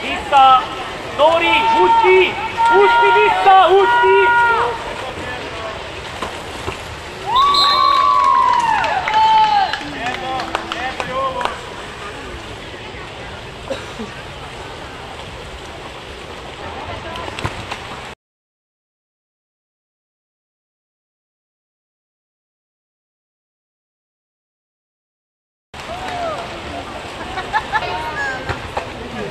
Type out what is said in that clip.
Vista, Nori, Uchi, Uchi Vista, Uchi. フフフ。